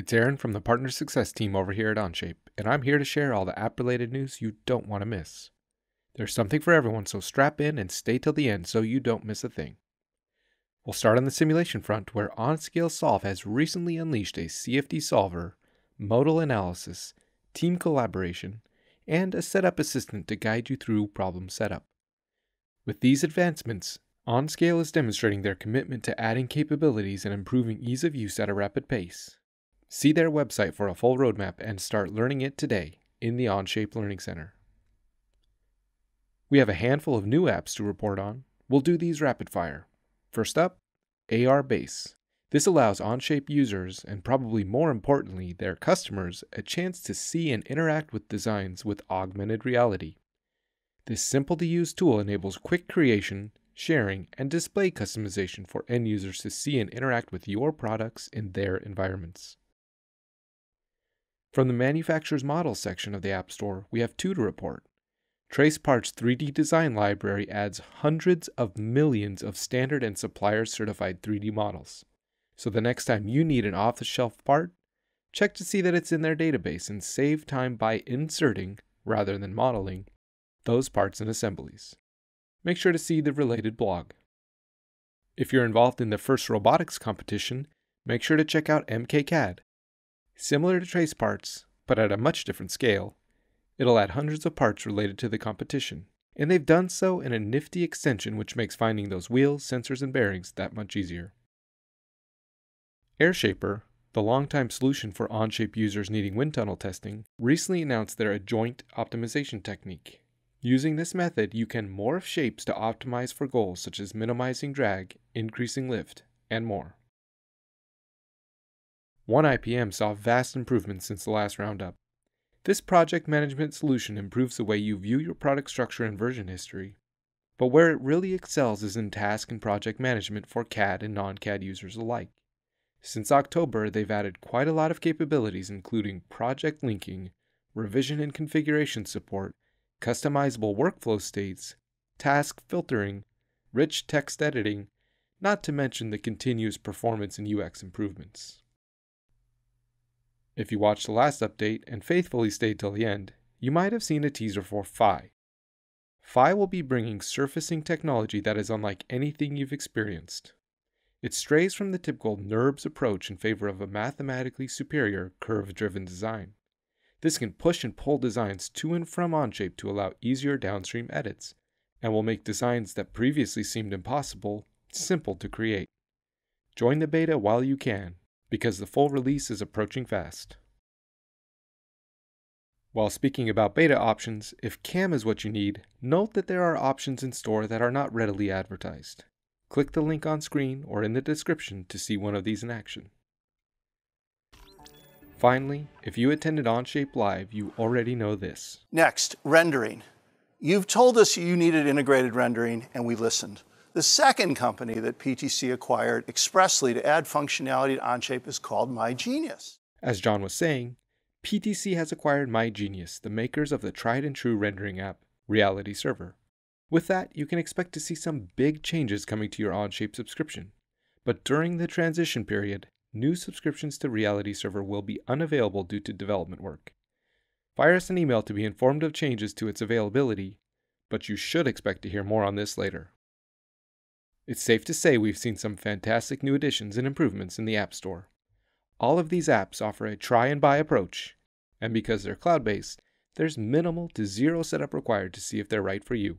It's Aaron from the Partner Success team over here at Onshape, and I'm here to share all the app related news you don't want to miss. There's something for everyone, so strap in and stay till the end so you don't miss a thing. We'll start on the simulation front, where OnScale Solve has recently unleashed a CFD solver, modal analysis, team collaboration, and a setup assistant to guide you through problem setup. With these advancements, OnScale is demonstrating their commitment to adding capabilities and improving ease of use at a rapid pace. See their website for a full roadmap and start learning it today in the Onshape Learning Center. We have a handful of new apps to report on. We'll do these rapid fire. First up, ARBase. This allows Onshape users, and probably more importantly, their customers, a chance to see and interact with designs with augmented reality. This simple to use tool enables quick creation, sharing, and display customization for end users to see and interact with your products in their environments. From the Manufacturer's Model section of the App Store, we have two to report. TraceParts 3D design library adds hundreds of millions of standard and supplier certified 3D models. So the next time you need an off the shelf part, check to see that it's in their database and save time by inserting, rather than modeling, those parts and assemblies. Make sure to see the related blog. If you're involved in the FIRST Robotics competition, make sure to check out MKCAD. Similar to TraceParts, but at a much different scale, it'll add hundreds of parts related to the competition. And they've done so in a nifty extension which makes finding those wheels, sensors, and bearings that much easier. AirShaper, the longtime solution for Onshape users needing wind tunnel testing, recently announced their adjoint optimization technique. Using this method, you can morph shapes to optimize for goals such as minimizing drag, increasing lift, and more. OneIPM saw vast improvements since the last roundup. This project management solution improves the way you view your product structure and version history. But where it really excels is in task and project management for CAD and non CAD users alike. Since October, they've added quite a lot of capabilities, including project linking, revision and configuration support, customizable workflow states, task filtering, rich text editing, not to mention the continuous performance and UX improvements. If you watched the last update and faithfully stayed till the end, you might have seen a teaser for Phi. Phi will be bringing surfacing technology that is unlike anything you've experienced. It strays from the typical NURBS approach in favor of a mathematically superior curve driven design. This can push and pull designs to and from Onshape to allow easier downstream edits, and will make designs that previously seemed impossible simple to create. Join the beta while you can because the full release is approaching fast. While speaking about beta options, if CAM is what you need, note that there are options in store that are not readily advertised. Click the link on screen or in the description to see one of these in action. Finally, if you attended Onshape Live, you already know this. Next, rendering. You've told us you needed integrated rendering, and we listened. The second company that PTC acquired expressly to add functionality to Onshape is called migenius. As John was saying, PTC has acquired migenius, the makers of the tried and true rendering app, RealityServer. With that, you can expect to see some big changes coming to your Onshape subscription. But during the transition period, new subscriptions to RealityServer will be unavailable due to development work. Fire us an email to be informed of changes to its availability, but you should expect to hear more on this later. It's safe to say we've seen some fantastic new additions and improvements in the App Store. All of these apps offer a try and buy approach, and because they're cloud based, there's minimal to zero setup required to see if they're right for you.